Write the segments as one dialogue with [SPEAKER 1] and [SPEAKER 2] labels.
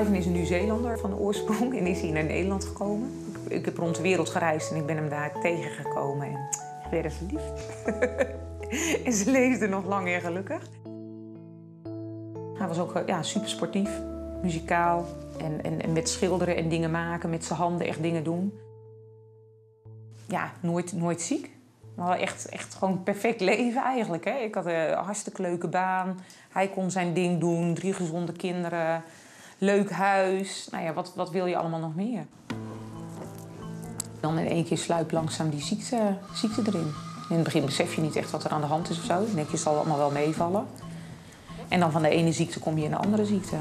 [SPEAKER 1] Ivan is een Nieuw-Zeelander van oorsprong en is hier naar Nederland gekomen. Ik heb rond de wereld gereisd en ik ben hem daar tegengekomen en ik werd verliefd. en ze leefde nog lang en gelukkig. Hij was ook ja, super sportief, muzikaal en, en, en met schilderen en dingen maken, met zijn handen echt dingen doen. Ja, nooit, nooit ziek. Maar echt, echt gewoon perfect leven eigenlijk. Hè? Ik had een hartstikke leuke baan. Hij kon zijn ding doen, drie gezonde kinderen, leuk huis. Nou ja, wat, wat wil je allemaal nog meer? Dan in één keer sluipt langzaam die ziekte, ziekte erin. In het begin besef je niet echt wat er aan de hand is of zo. Denk je, zal allemaal wel meevallen. En dan van de ene ziekte kom je in de andere ziekte.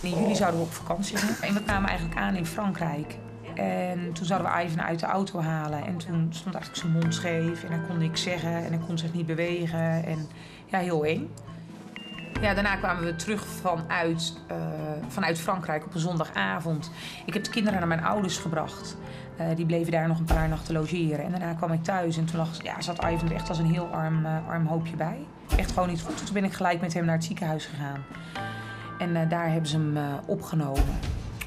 [SPEAKER 1] In juli zouden we op vakantie gaan. En we kwamen eigenlijk aan in Frankrijk. En toen zouden we Ivan uit de auto halen. En toen stond eigenlijk zijn mond scheef. En hij kon niks zeggen. En hij kon zich niet bewegen. En ja, heel eng. Ja, daarna kwamen we terug vanuit, uh, vanuit Frankrijk op een zondagavond. Ik heb de kinderen naar mijn ouders gebracht. Uh, die bleven daar nog een paar nachten logeren. En daarna kwam ik thuis en toen lag, ja, zat Ivan er echt als een heel arm, uh, arm hoopje bij. Echt gewoon niet goed. Toen ben ik gelijk met hem naar het ziekenhuis gegaan. En daar hebben ze hem opgenomen.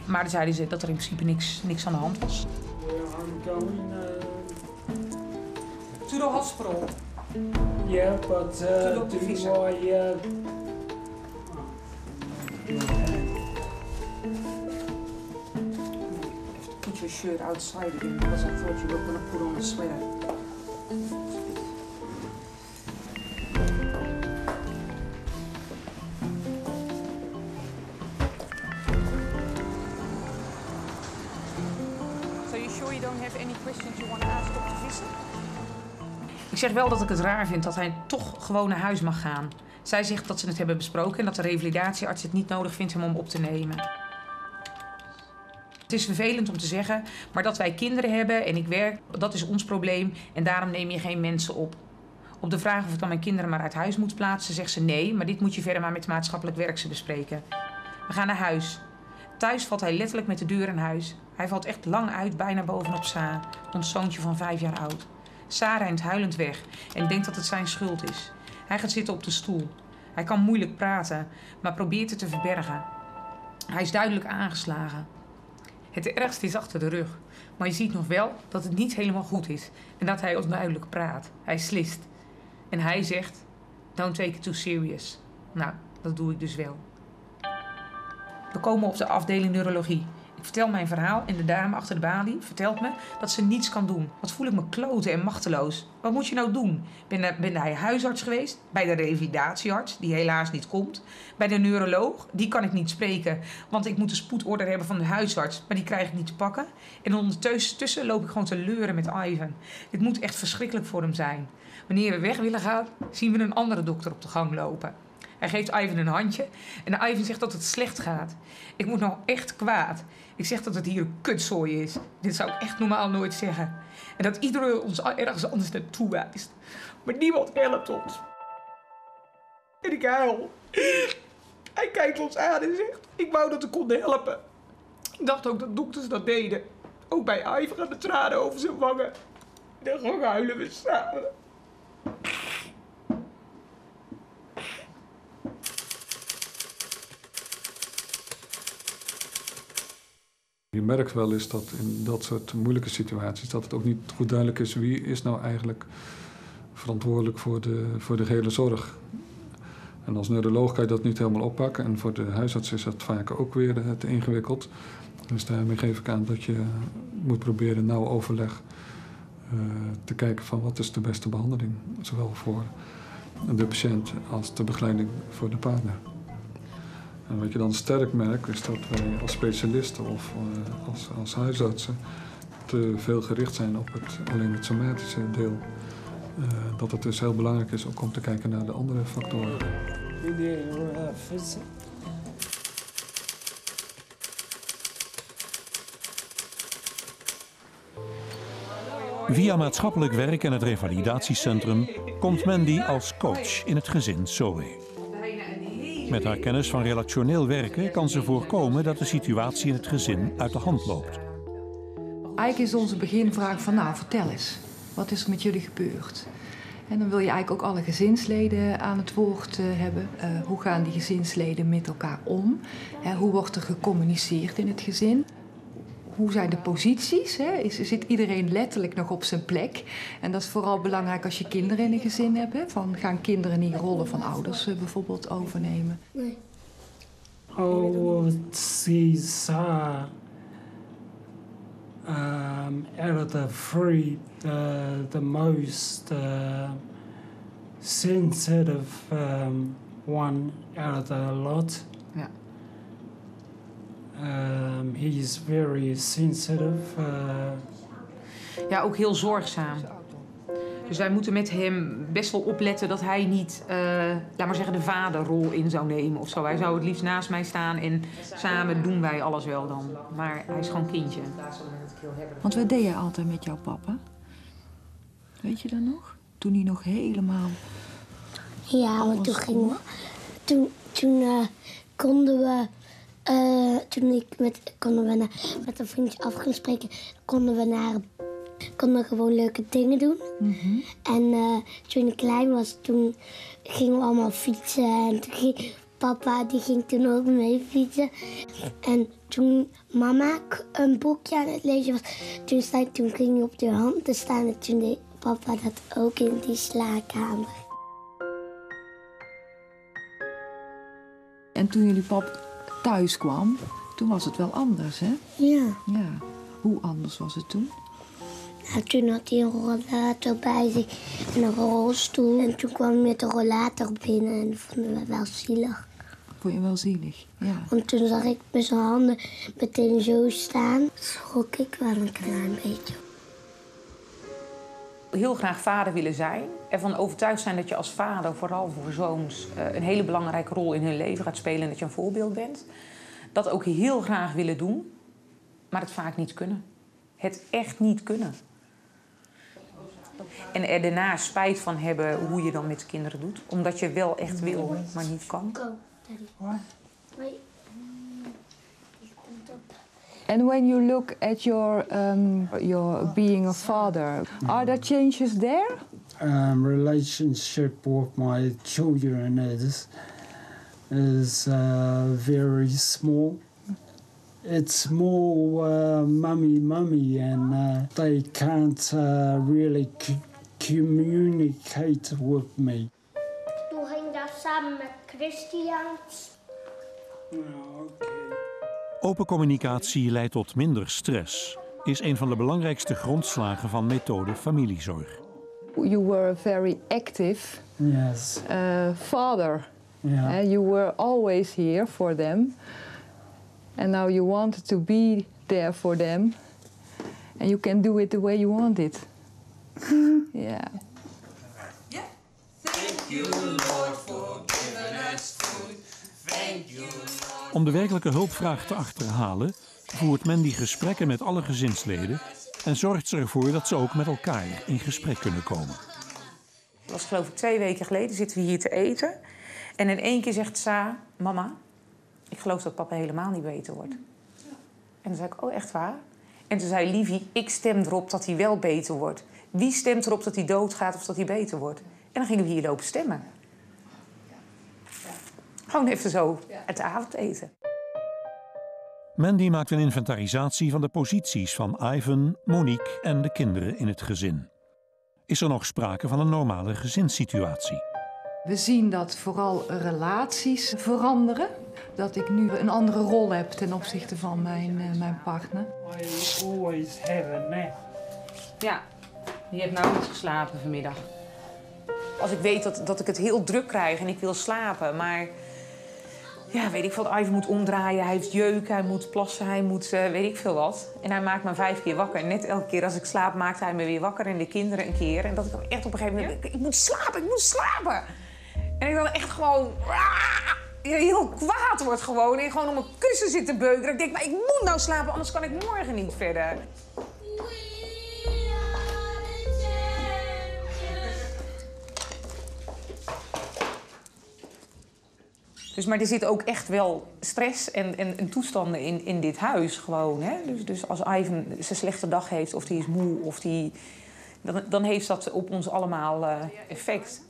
[SPEAKER 1] Maar dan zeiden ze dat er in principe niks, niks aan de hand was. To the hospital.
[SPEAKER 2] Yeah, but uh, do.
[SPEAKER 1] Your shirt outside again because I thought you were going to put on a sweater. So you sure you don't have any questions you want to ask Dr. Visser? Ik zeg wel dat ik het raar vind dat hij toch gewoon naar huis mag gaan. Zij zegt dat ze het hebben besproken en dat de revalidatiearts het niet nodig vindt hem om op te nemen. Het is vervelend om te zeggen, maar dat wij kinderen hebben en ik werk, dat is ons probleem en daarom neem je geen mensen op. Op de vraag of ik dan mijn kinderen maar uit huis moet plaatsen, zegt ze nee, maar dit moet je verder maar met maatschappelijk werkse bespreken. We gaan naar huis. Thuis valt hij letterlijk met de deur in huis. Hij valt echt lang uit, bijna bovenop Sa, ons zoontje van vijf jaar oud. Sa rent huilend weg en denkt dat het zijn schuld is. Hij gaat zitten op de stoel. Hij kan moeilijk praten, maar probeert het te verbergen. Hij is duidelijk aangeslagen. Het ergste is achter de rug, maar je ziet nog wel dat het niet helemaal goed is en dat hij onduidelijk praat. Hij slist. En hij zegt: Don't take it too serious. Nou, dat doe ik dus wel. We komen op de afdeling neurologie. Vertel mijn verhaal en de dame achter de balie vertelt me dat ze niets kan doen. Wat voel ik me kloten en machteloos. Wat moet je nou doen? Ben, ben bij huisarts geweest, bij de revalidatiearts, die helaas niet komt, bij de neuroloog, die kan ik niet spreken, want ik moet een spoedorder hebben van de huisarts, maar die krijg ik niet te pakken. En ondertussen loop ik gewoon te leuren met Ivan. Dit moet echt verschrikkelijk voor hem zijn. Wanneer we weg willen gaan, zien we een andere dokter op de gang lopen. Hij geeft Ivan een handje en Ivan zegt dat het slecht gaat. Ik moet nou echt kwaad. Ik zeg dat het hier een kutzooi is. Dit zou ik echt normaal nooit zeggen. En dat iedereen ons ergens anders naartoe wijst. Maar niemand helpt ons. En ik huil. Hij kijkt ons aan en zegt: Ik wou dat ik kon helpen. Ik dacht ook dat dokters dat deden. Ook bij Ivan gaan de tranen over zijn wangen. En dan huilen we samen.
[SPEAKER 3] Je merkt wel eens dat in dat soort moeilijke situaties... dat het ook niet goed duidelijk is wie is nou eigenlijk verantwoordelijk voor de, voor de gehele zorg. En als neuroloog kan je dat niet helemaal oppakken. En voor de huisarts is dat vaak ook weer te ingewikkeld. Dus daarmee geef ik aan dat je moet proberen nauw overleg eh, te kijken van wat is de beste behandeling. Zowel voor de patiënt als de begeleiding voor de partner. Wat je dan sterk merkt is dat wij als specialisten of eh, als, huisartsen te veel gericht zijn op het, alleen het somatische deel. Eh, dat het dus heel belangrijk is ook om te kijken naar de andere factoren.
[SPEAKER 4] Via maatschappelijk werk en het revalidatiecentrum komt Mandy als coach in het gezin Zoe. Met haar kennis van relationeel werken kan ze voorkomen dat de situatie in het gezin uit de hand loopt.
[SPEAKER 5] Eigenlijk is onze beginvraag van, nou, vertel eens. Wat is er met jullie gebeurd? En dan wil je eigenlijk ook alle gezinsleden aan het woord uh, hebben. Uh, hoe gaan die gezinsleden met elkaar om? Hoe wordt er gecommuniceerd in het gezin? Hoe zijn de posities? Hè? Is, zit iedereen letterlijk nog op zijn plek? En dat is vooral belangrijk als je kinderen in een gezin hebt. Hè? Van, gaan kinderen die rollen van ouders uh, bijvoorbeeld overnemen?
[SPEAKER 2] Nee. Oh, she's uh, um, out of the three, the, the most uh, sensitive um, one out of the lot.
[SPEAKER 1] Ja.
[SPEAKER 2] Um, he's very sensitive. Uh,
[SPEAKER 1] Ja, ook heel zorgzaam. Dus wij moeten met hem best wel opletten dat hij niet, eh, laat maar zeggen, de vaderrol in zou nemen of zo. Hij zou het liefst naast mij staan en samen doen wij alles wel dan. Maar hij is gewoon kindje.
[SPEAKER 5] Want wat deed jij altijd met jouw papa? Weet je dat nog? Toen hij nog helemaal...
[SPEAKER 6] Ja, want toen we... Toen, toen eh, konden we... eh, toen ik met, konden we naar, met een vriendje af ging spreken, konden we naar... Konden we gewoon leuke dingen doen. En eh, toen ik klein was, toen gingen we allemaal fietsen. En toen ging papa, die ging toen ook mee fietsen. En toen mama een boekje aan het lezen was, toen, sta, toen ging hij op de hand te staan. En toen deed papa dat ook in die slaapkamer.
[SPEAKER 5] En toen jullie pap thuis kwam, toen was het wel anders, hè?
[SPEAKER 6] Ja.
[SPEAKER 5] Ja. Hoe anders was het toen?
[SPEAKER 6] Nou, toen had hij een rollator bij zich en een rolstoel. En toen kwam hij met de rollator binnen en dat vonden we wel zielig.
[SPEAKER 5] Vond je wel zielig? Ja.
[SPEAKER 6] Want toen zag ik met zijn handen meteen zo staan. Schrok ik wel een klein beetje.
[SPEAKER 1] Heel graag vader willen zijn. Ervan overtuigd zijn dat je als vader, vooral voor zoons, eh, een hele belangrijke rol in hun leven gaat spelen en dat je een voorbeeld bent. Dat ook heel graag willen doen, maar het vaak niet kunnen. Het echt niet kunnen. En er daarna spijt van hebben hoe je dan met de kinderen doet. Omdat je wel echt wil, maar niet kan.
[SPEAKER 6] Go.
[SPEAKER 5] And when you look at your um, your being a father, are there changes there?
[SPEAKER 2] um, relationship with my children is is uh, very small. It's more uh, mummy, mummy, and uh, they can't uh, really c- communicate with me.
[SPEAKER 6] Toen ging dat samen met Christian.
[SPEAKER 2] okay.
[SPEAKER 4] Open communicatie leidt tot minder stress. Is een van de belangrijkste grondslagen van methode familiezorg.
[SPEAKER 5] You were a very active
[SPEAKER 2] Yes.
[SPEAKER 5] uh, father.
[SPEAKER 2] Yeah.
[SPEAKER 5] Uh, you were always here for them. And now you want to be there for them. And you can do it the way you want it. yeah.
[SPEAKER 4] Om de werkelijke hulpvraag te achterhalen, voert Mandy gesprekken met alle gezinsleden en zorgt ze ervoor dat ze ook met elkaar in gesprek kunnen komen.
[SPEAKER 1] Dat was geloof ik twee weken geleden, zitten we hier te eten. En in één keer zegt Sa, mama, ik geloof dat papa helemaal niet beter wordt. En toen zei ik, oh echt waar? En toen zei Livie, ik stem erop dat hij wel beter wordt. Wie stemt erop dat hij doodgaat of dat hij beter wordt? En dan gingen we hier lopen stemmen. Gewoon even zo, het avondeten.
[SPEAKER 4] Mandy maakt een inventarisatie van de posities van Ivan, Monique en de kinderen in het gezin. Is er nog sprake van een normale gezinssituatie?
[SPEAKER 5] We zien dat vooral relaties veranderen. Dat ik nu een andere rol heb ten opzichte van mijn, eh, mijn partner.
[SPEAKER 2] I always have a nap.
[SPEAKER 1] Ja, die heeft nou niet geslapen vanmiddag. Als ik weet dat, dat ik het heel druk krijg en ik wil slapen, maar... Ja, weet ik veel, Ivan moet omdraaien, hij heeft jeuk, hij moet plassen, hij moet eh, weet ik veel wat. En hij maakt me vijf keer wakker. En net elke keer als ik slaap, maakt hij me weer wakker en de kinderen een keer. En dat ik dan echt op een gegeven moment, ik, moet slapen, ik moet slapen. En ik dan echt gewoon ah, heel kwaad word gewoon. En gewoon om mijn kussen zit te beuken. Ik denk, maar ik moet nou slapen, anders kan ik morgen niet verder. Dus, maar er zit ook echt wel stress en, en, en toestanden in, in dit huis gewoon. Hè? Dus, dus als Ivan zijn slechte dag heeft, of hij is moe, of hij dan, dan heeft dat op ons allemaal eh, effect.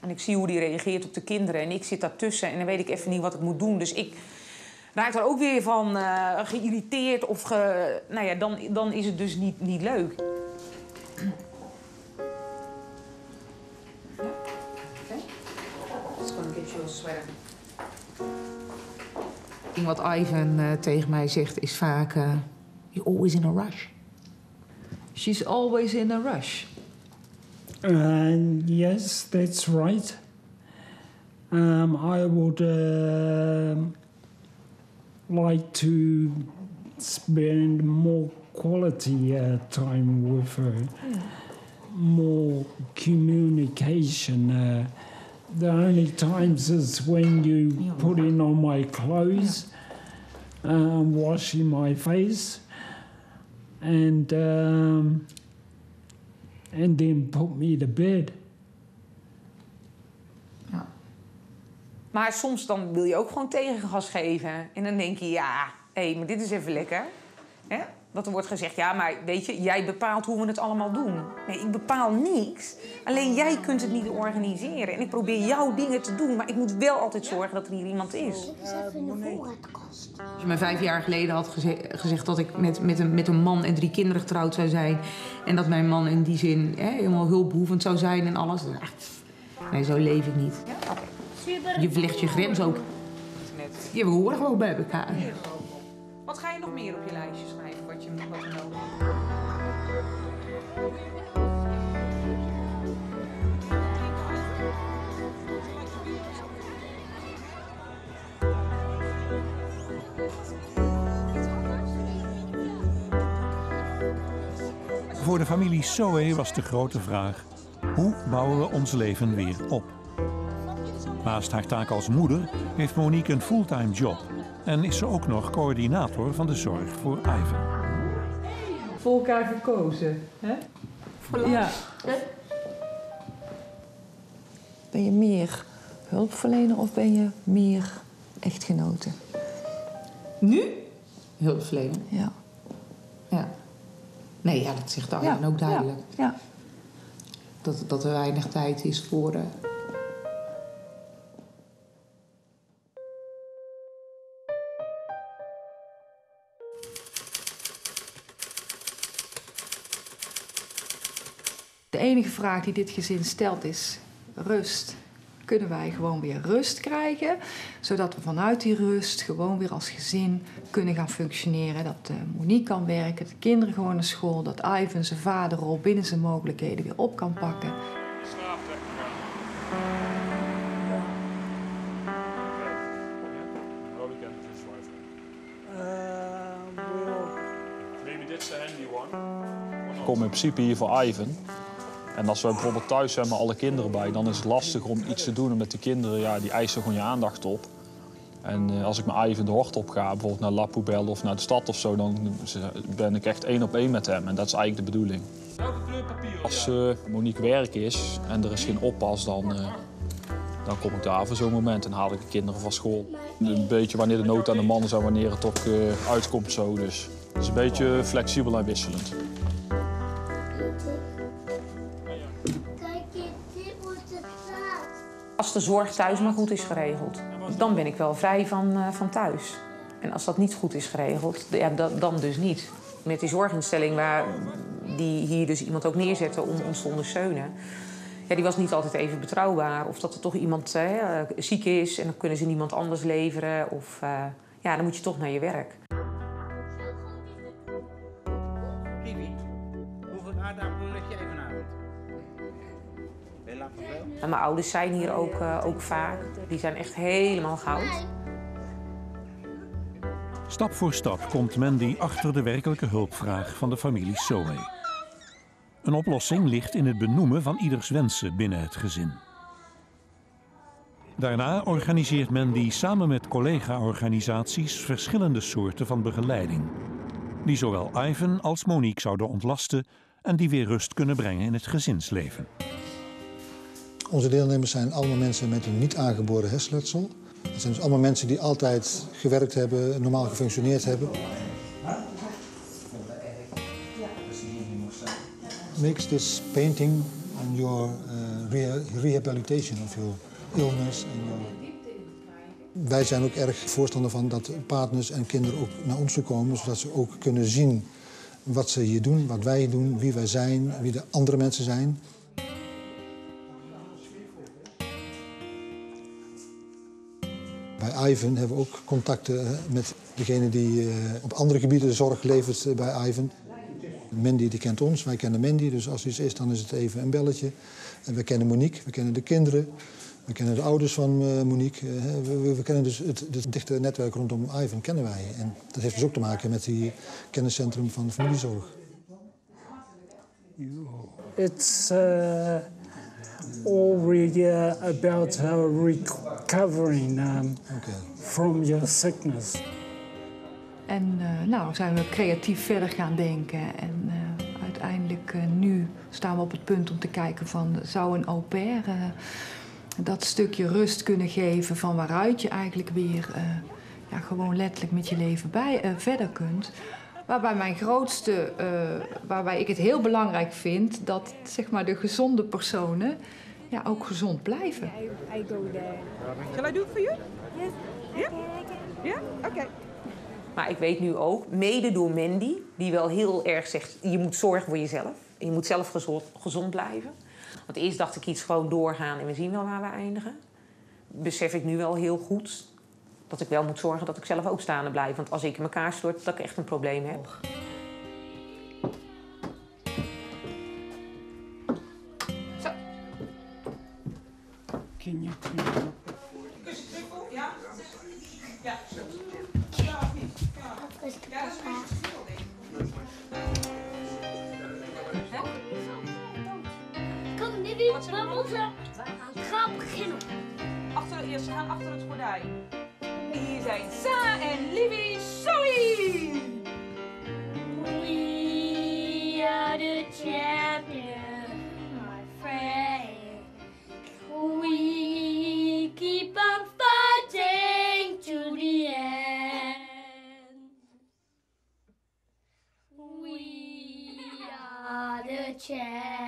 [SPEAKER 1] En ik zie hoe die reageert op de kinderen en ik zit daartussen en dan weet ik even niet wat ik moet doen. Dus ik raak er ook weer van uh, geïrriteerd of ge, nou ja, dan, dan is het dus niet, niet leuk. Wat Ivan uh, tegen mij zegt is vaak: uh, You're always in a rush.
[SPEAKER 5] She's always in a rush.
[SPEAKER 2] Uh, yes, that's right. Um, I would uh, like to spend more quality uh, time with her, more communication. Uh, the only times is when you put in on my clothes, um, washing my face, and um, and then put me to bed.
[SPEAKER 1] Maar soms dan wil je ook gewoon tegengas geven. En dan denk je, ja, hé, hey, maar dit is even lekker. Hè? Dat er wordt gezegd, ja, maar weet je, jij bepaalt hoe we het allemaal doen. Nee, ik bepaal niks. Alleen jij kunt het niet organiseren. En ik probeer jouw dingen te doen, maar ik moet wel altijd zorgen dat er hier iemand is.
[SPEAKER 6] voorraadkast.
[SPEAKER 1] Als je mij vijf jaar geleden had geze gezegd dat ik met, met, een, met een man en drie kinderen getrouwd zou zijn... en dat mijn man in die zin hè, helemaal hulpbehoevend zou zijn en alles... Nee, zo leef ik niet. Je verlegt je grens ook. Je we horen gewoon bij elkaar. Wat ga je nog meer op je lijstje schrijven, wat je, wat nodig?
[SPEAKER 4] Voor de familie Soe was de grote vraag: hoe bouwen we ons leven weer op? Naast haar taak als moeder heeft Monique een fulltime job en is ze ook nog coördinator van de zorg voor Ivan.
[SPEAKER 5] Voor elkaar gekozen, hè? Ja. Ben je meer hulpverlener of ben je meer echtgenote?
[SPEAKER 1] Nu? Hulpverlener.
[SPEAKER 5] Ja.
[SPEAKER 1] Ja. Nee, ja, dat zegt Arjen ook duidelijk.
[SPEAKER 5] Ja. ja.
[SPEAKER 1] Dat, dat er weinig tijd is voor... Uh...
[SPEAKER 5] De enige vraag die dit gezin stelt is rust. Kunnen wij gewoon weer rust krijgen, zodat we vanuit die rust gewoon weer als gezin kunnen gaan functioneren. Dat uh, Monique kan werken, dat de kinderen gewoon naar school, dat Ivan zijn vaderrol binnen zijn mogelijkheden weer op kan pakken.
[SPEAKER 7] Ik kom in principe hier voor Ivan. En als we bijvoorbeeld thuis zijn met alle kinderen bij, dan is het lastig om iets te doen. En met die kinderen, ja, die eisen gewoon je aandacht op. En uh, als ik met Ivan de hort op ga, bijvoorbeeld naar La Poubelle of naar de stad of zo, dan ben ik echt één op één met hem. En dat is eigenlijk de bedoeling. Als uh, Monique werk is en er is geen oppas, dan, uh, dan kom ik daar voor zo'n moment en haal ik de kinderen van school. Een beetje wanneer de nood aan de man is en wanneer het ook uitkomt zo. Dus het is een beetje flexibel en wisselend.
[SPEAKER 1] Als de zorg thuis maar goed is geregeld, dan ben ik wel vrij van, uh, van thuis. En als dat niet goed is geregeld, ja, dan dus niet. Met die zorginstelling waar die hier dus iemand ook neerzetten om ons te ondersteunen... Ja, die was niet altijd even betrouwbaar. Of dat er toch iemand uh, ziek is en dan kunnen ze niemand anders leveren. Of uh, ja, dan moet je toch naar je werk.
[SPEAKER 8] Hoeveel aardappelen vanavond?
[SPEAKER 1] En mijn ouders zijn hier ook, uh, ook vaak. Die zijn echt helemaal goud.
[SPEAKER 4] Stap voor stap komt Mandy achter de werkelijke hulpvraag van de familie Soe. Een oplossing ligt in het benoemen van ieders wensen binnen het gezin. Daarna organiseert Mandy samen met collega-organisaties verschillende soorten van begeleiding. Die zowel Ivan als Monique zouden ontlasten en die weer rust kunnen brengen in het gezinsleven.
[SPEAKER 9] Onze deelnemers zijn allemaal mensen met een niet aangeboren hersenletsel. Dat zijn dus allemaal mensen die altijd gewerkt hebben, normaal gefunctioneerd hebben. makes this painting on your rea- rehabilitation of your illness and your wij zijn ook erg voorstander van dat partners en kinderen ook naar ons toe komen, zodat ze ook kunnen zien wat ze hier doen, wat wij doen, wie wij zijn, wie de andere mensen zijn. Bij Ivan hebben we ook contacten met degene die eh, op andere gebieden zorg levert eh, bij Ivan. Mandy die kent ons, wij kennen Mandy, dus als iets is dan is het even een belletje. En we kennen Monique, we kennen de kinderen. We kennen de ouders van eh, Monique. we, we- kennen dus het, het dichte netwerk rondom Ivan kennen wij. En dat heeft dus ook te maken met die kenniscentrum van familiezorg.
[SPEAKER 2] It's uh, all re- uh, about uh, recovering um, from your sickness.
[SPEAKER 5] En eh, nou zijn we creatief verder gaan denken. En eh, uiteindelijk eh, nu staan we op het punt om te kijken van... zou een au pair dat stukje rust kunnen geven... van waaruit je eigenlijk weer eh, ja, gewoon letterlijk met je leven bij, eh, verder kunt. Waarbij mijn grootste, eh, waarbij ik het heel belangrijk vind... dat zeg maar, de gezonde personen ja, ook gezond blijven.
[SPEAKER 10] I go there.
[SPEAKER 1] Shall I do it for you?
[SPEAKER 10] Yes.
[SPEAKER 1] Ja? Ja? Oké. Maar ik weet nu ook, mede door Mandy, die wel heel erg zegt... je moet zorgen voor jezelf. Je moet zelf gezond, gezond blijven. Want eerst dacht ik iets gewoon doorgaan en we zien wel waar we eindigen. Besef ik nu wel heel goed dat ik wel moet zorgen dat ik zelf ook staande blijf. Want als ik in elkaar stort, dat ik echt een probleem heb.
[SPEAKER 2] Can you clean up?
[SPEAKER 1] Ja? Ja.
[SPEAKER 11] Kom, Nivi, we moeten gaan beginnen.
[SPEAKER 1] Achter, eerst gaan achter het gordijn. Hier zijn Sa en Livy. Sorry!
[SPEAKER 11] We are the champions, my friend. We keep on fighting to the end. We are the champions.